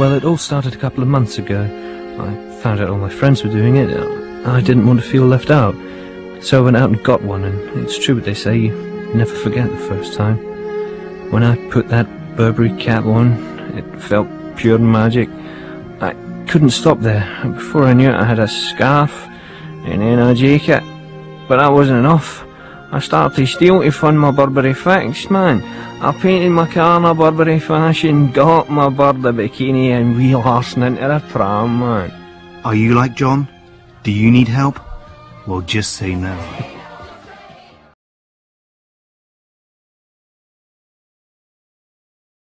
Well, it all started a couple of months ago. I found out all my friends were doing it. I didn't want to feel left out. So I went out and got one, and it's true what they say, you never forget the first time. When I put that Burberry cap on, it felt pure magic. I couldn't stop there. Before I knew it, I had a scarf, and then a jacket. But that wasn't enough. I started to steal to fund my Burberry fix, man. I painted my car in a Burberry fashion, got my Burberry bikini and wheel horsing into the pram, man. Are you like John? Do you need help? Well, just say no.